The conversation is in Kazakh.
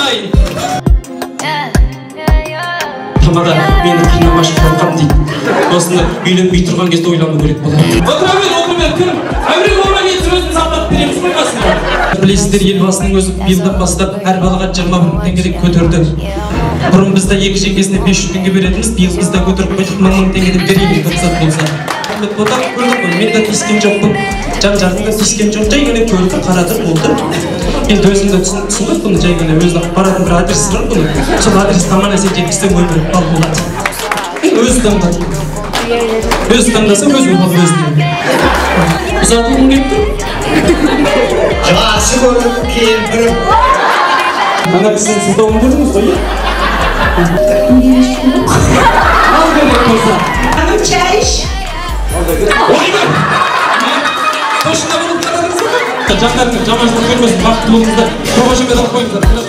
ай! Тамада мені қинамашы қорқам дейді. Осыны үйленбей тұрған кезде ойлану керек болады отыра бер отыра бер кім? Әуре болма кетсін өзіміз алдап береміз ғой қасына. Білесіздер елбасының өзі биылдан бастап әр балаға жиырма мың теңгеден көтерді. Бұрын бізде екі шекесіне бес жүз теңге беретінбіз биыл біз де көтеріп қойдық мың мың теңгеден берейік рұқсат болса. Рахмет ботақ көрдік қой мен де тиіскен жоқпын. Жан жағым да тиіскен жоқ жай ғана көрдім қарадым болды. Енді өзім де түсіндік бұны жай ғана өзінің баратын бір адресі бар бұның сол адреске аман есен жеткізсең өмірі ал болады өзі таңдады. Өзі таңдаса өзі болады өзіне ұзатылғым келіп тұр? Жақсы көріп кемпірім ана кісінің сылтауын көрдіңіз ғой иә? Жаманшылық көрмесін бақытты болыңыздар қобашымен алып қойыңыздар